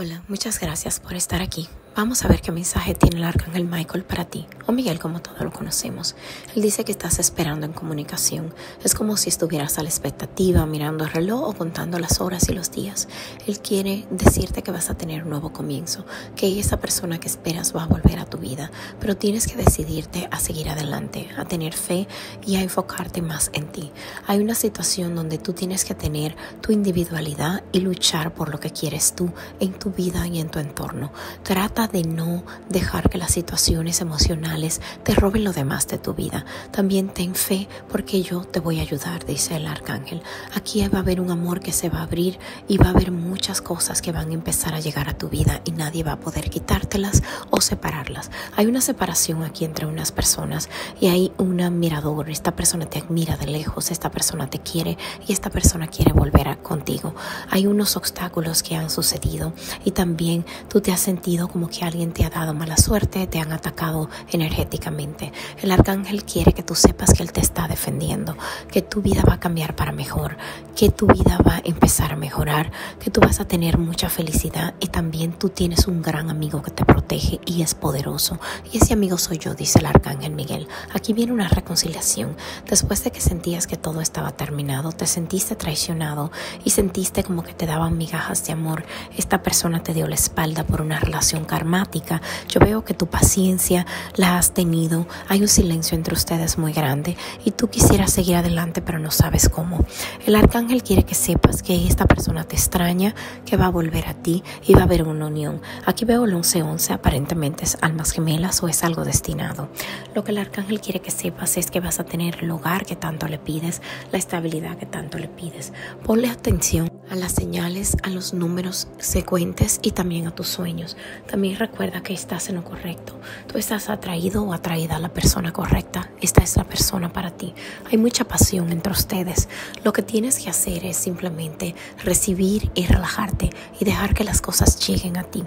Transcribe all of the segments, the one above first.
Hola, muchas gracias por estar aquí. Vamos a ver qué mensaje tiene el arcángel Michael para ti, o Miguel como todos lo conocemos. Él dice que estás esperando en comunicación. Es como si estuvieras a la expectativa, mirando el reloj o contando las horas y los días. Él quiere decirte que vas a tener un nuevo comienzo, que esa persona que esperas va a volver a tu vida, pero tienes que decidirte a seguir adelante, a tener fe y a enfocarte más en ti. Hay una situación donde tú tienes que tener tu individualidad y luchar por lo que quieres tú en tu vida y en tu entorno. Trata de no dejar que las situaciones emocionales te roben lo demás de tu vida. También ten fe porque yo te voy a ayudar, dice el arcángel. Aquí va a haber un amor que se va a abrir y va a haber muchas cosas que van a empezar a llegar a tu vida y nadie va a poder quitártelas o separarlas. Hay una separación aquí entre unas personas y hay un admirador. Esta persona te admira de lejos, esta persona te quiere y esta persona quiere volver a contigo. Hay unos obstáculos que han sucedido y también tú te has sentido como que alguien te ha dado mala suerte, te han atacado energéticamente. El arcángel quiere que tú sepas que Él te está defendiendo, que tu vida va a cambiar para mejor, que tu vida va a empezar a mejorar, que tú vas a tener mucha felicidad y también tú tienes un gran amigo que te protege y es poderoso. Y ese amigo soy yo, dice el arcángel Miguel. Aquí viene una reconciliación. Después de que sentías que todo estaba terminado, te sentiste traicionado y sentiste como que te daban migajas de amor. Esta persona te dio la espalda por una relación karmática yo veo que tu paciencia la has tenido. Hay un silencio entre ustedes muy grande y tú quisieras seguir adelante pero no sabes cómo. El arcángel quiere que sepas que esta persona te extraña, que va a volver a ti y va a haber una unión. Aquí veo el 1111, aparentemente es almas gemelas o es algo destinado. Lo que el arcángel quiere que sepas es que vas a tener el hogar que tanto le pides, la estabilidad que tanto le pides. Ponle atención a las señales, a los números secuentes y también a tus sueños. También recuerda que estás en lo correcto. Tú estás atraído o atraída a la persona correcta. Esta es la persona para ti. Hay mucha pasión entre ustedes. Lo que tienes que hacer es simplemente recibir y relajarte y dejar que las cosas lleguen a ti.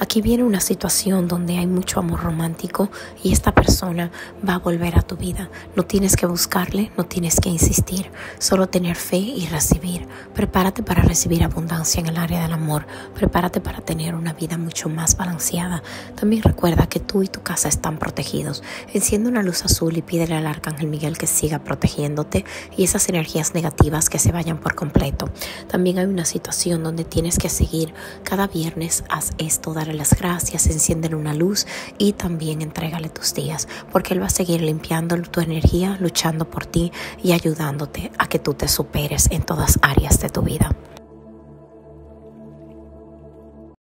Aquí viene una situación donde hay mucho amor romántico y esta persona va a volver a tu vida. No tienes que buscarle, no tienes que insistir, solo tener fe y recibir. Prepárate para recibir abundancia en el área del amor. Prepárate para tener una vida mucho más balanceada también recuerda que tú y tu casa están protegidos. Enciende una luz azul y pídele al Arcángel Miguel que siga protegiéndote y esas energías negativas que se vayan por completo. También hay una situación donde tienes que seguir cada viernes, haz esto, darle las gracias, enciende una luz y también entrégale tus días, porque Él va a seguir limpiando tu energía, luchando por ti y ayudándote a que tú te superes en todas áreas de tu vida.